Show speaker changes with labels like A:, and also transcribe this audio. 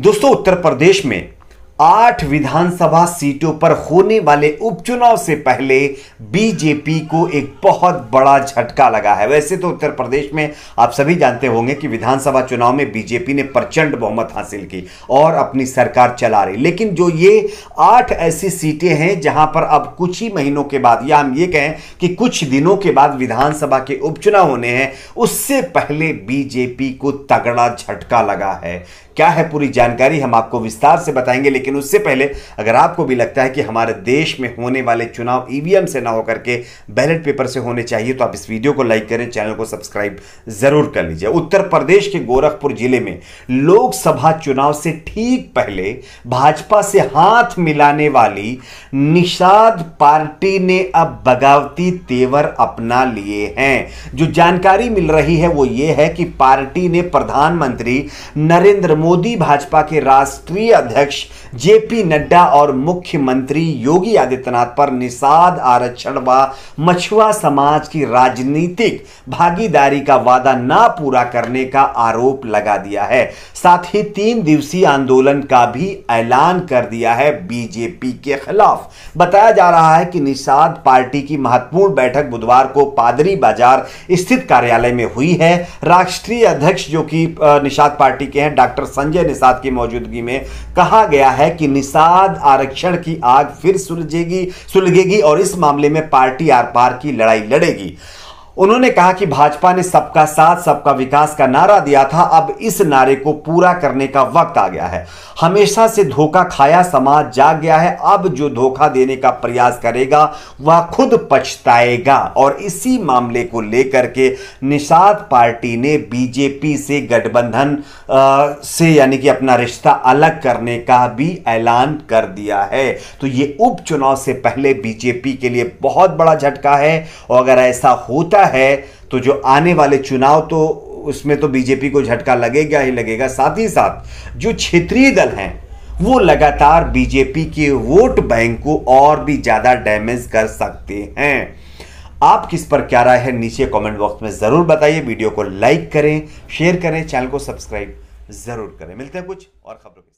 A: दोस्तों उत्तर प्रदेश में आठ विधानसभा सीटों पर होने वाले उपचुनाव से पहले बीजेपी को एक बहुत बड़ा झटका लगा है। वैसे तो उत्तर प्रदेश में आप सभी जानते होंगे कि विधानसभा चुनाव में बीजेपी ने प्रचंड बहुमत हासिल की और अपनी सरकार चला रही। लेकिन जो ये आठ ऐसी सीटें हैं जहाँ पर अब कुछ ही महीनों के बाद, या हम ये कहें कि कुछ दिनों के बाद विधानसभा के उपचुनाव होने हैं, उससे पहले बीजेपी को तगड़ा झटका लगा है। क्या है पूरी जानकारी हम आपको विस्तार से बताएँगे, लेकिन उससे पहले अगर आपको भी लगता है कि हमारे देश में होने वाले चुनाव ईवीएम से ना होकर के बैलेट पेपर से होने चाहिए तो आप इस वीडियो को लाइक करें, चैनल को सब्सक्राइब ज़रूर कर लीजिए। उत्तर प्रदेश के गोरखपुर ज़िले में लोकसभा चुनाव से ठीक पहले भाजपा से हाथ मिलाने वाली निषाद पार्टी ने अब बगावती तेवर अपना लिए हैं। जो जानकारी मिल रही है वो ये है कि पार्टी ने प्रधानमंत्री नरेंद्र मोदी, भाजपा के राष्ट्रीय अध्यक्ष जेपी नड्डा और मुख्यमंत्री योगी आदित्यनाथ पर निषाद आरक्षण व मछुआ समाज की राजनीतिक भागीदारी का वादा ना पूरा करने का आरोप लगा दिया है। साथ ही तीन दिवसीय आंदोलन का भी ऐलान कर दिया है बीजेपी के खिलाफ। बताया जा रहा है कि निषाद पार्टी की महत्वपूर्ण बैठक बुधवार को पादरी बाज़ार स्थित कार्यालय में हुई है। राष्ट्रीय अध्यक्ष जो कि निषाद पार्टी के हैं, डॉक्टर संजय निषाद की मौजूदगी में कहा गया है कि निषाद आरक्षण की आग फिर सुलझेगी, सुलगेगी और इस मामले में पार्टी आर पार की लड़ाई लड़ेगी। उन्होंने कहा कि भाजपा ने सबका साथ, सबका विकास का नारा दिया था। अब इस नारे को पूरा करने का वक्त आ गया है। हमेशा से धोखा खाया समाज जाग गया है। अब जो धोखा देने का प्रयास करेगा, वह खुद पछताएगा। और इसी मामले को लेकर के निषाद पार्टी ने बीजेपी से गठबंधन से यानी कि अपना रिश्ता अलग करने का भी ऐलान कर दिया है। तो ये उपचुनाव से पहले बीजेपी के लिए बहुत बड़ा झटका है। और अगर ऐसा होता है तो जो आने वाले चुनाव तो उसमें तो बीजेपी को झटका लगेगा ही लगेगा। साथ ही साथ, जो क्षेत्रीय दल हैं, वो लगातार बीजेपी के वोट बैंक को और भी ज़्यादा डैमेज कर सकते हैं। आप किस पर क्या राय है, नीचे कमेंट बॉक्स में ज़रूर बताइए। वीडियो को लाइक करें, शेयर करें, चैनल को सब्सक्राइब ज़रूर करें। मिलते हैं कुछ और खबरों के